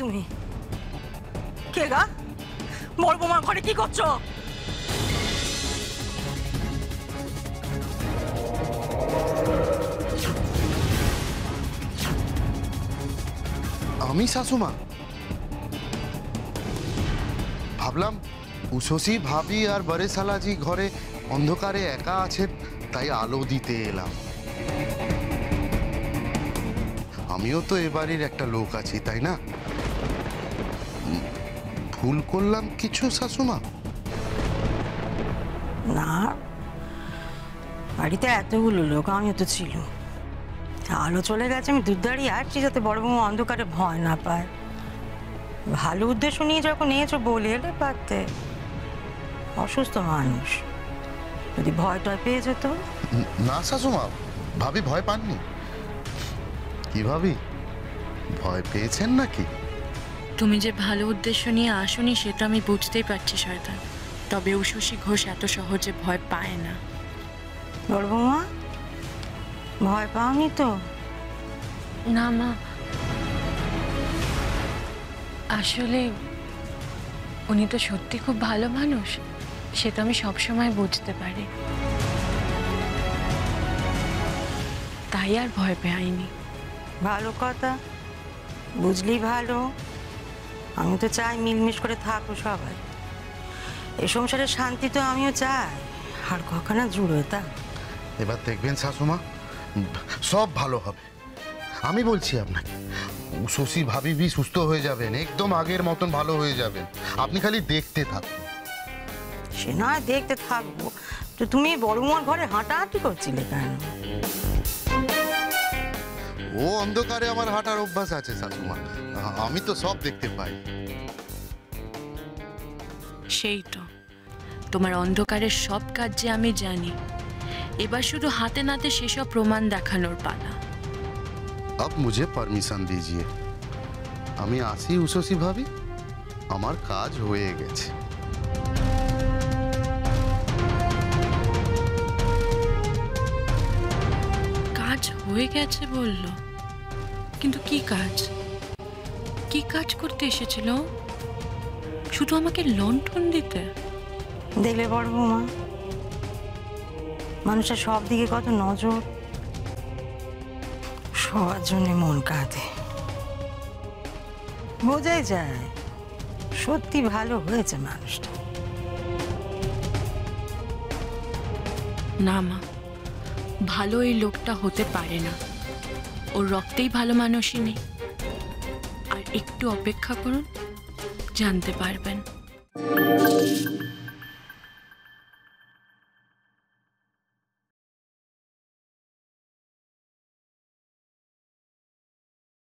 তুমি? কে গা? বড় বৌমার ঘরে কি করছ? আমি শাশুমা। ভাবলাম, উশসী ভাবি আর বরে সালাজি ঘরে অন্ধকারে একা আছেন তাই আলো দিতে এলাম। আমিও তো এবারের একটা লোক আছি, তাই না? ভুল করলাম কিছু শাশুমা? না। বাড়িতে এতগুলো লোক আমিও তো ছিল আলো চলে গেছে আমি দুধ দাঁড়িয়ে আসছি যাতে বড় বউ অন্ধকারে ভয় না পায়। ভালো উদ্দেশ্য নিয়ে যখন নিয়েছো বলে এলে পারতে। অসুস্থ মানুষ। যদি ভয় টয় পেয়ে যেত? না শাশুমা ভাবি ভয় পাননি। কি ভাবি? ভয় পেয়েছেন নাকি? তুমি যে ভালো উদ্দেশ্য নিয়ে আসনি সেটা আমি বুঝতেই পারছি শয়তান। তবে উশসী ঘোষ এত সহজে ভয় পায় না। বড় বৌমা ভয় পাওনি তো? না মা। আসলে উনি তো সত্যি খুব ভালো মানুষ সেটা আমি সবসময় বুঝতে পারি। তাই আর ভয় পাইনি ভালো কথা বুঝলি ভালো। আমি তো চাই মিলমিশ করে থাকো সবাই। এই সংসারের শান্তি তো আমিও চাই আর কখনো জুড়ে তা। এবার দেখবেন শাশুমা সব ভালো হবে। আমি বলছি আপনাকে শশী ভাবি বি সুস্থ হয়ে যাবেন একদম আগের মতন ভালো হয়ে যাবেন। আপনি খালি দেখতে থাকুন। সে নয় দেখতে থাকব। তো তুমি বড় ঘরে হাঁটাহাঁটি করছিলে কেন? ও অন্ধকারে আমার হাঁটার অভ্যাস আছে শাশুমা আমি তো সব দেখতে পাই। সেই তো। তোমার অন্ধকারের সব কাজ যে আমি জানি এবার শুধু হাতে নাতে সেসব প্রমাণ দেখানোর পালা। আব মুঝে পারমিশন দিজিয়ে। আমি আসি উশসী ভাবি আমার কাজ হয়ে গেছে। হয়ে গেছে বলল। কিন্তু কি কাজ? কি কাজ করতে এসেছিল? শুধু আমাকে লণ্ঠন দিতে? দেখলে বড় বৌমা মানুষের সব দিকে কত নজর। সবার জন্য মন কাঁদে। বোঝাই যায় সত্যি ভালো হয়েছে মানুষটা। না মা ভালো এই লোকটা হতে পারে না। ওর রক্তেই ভালো মানুষই নেই। আর একটু অপেক্ষা করুন, জানতে পারবেন।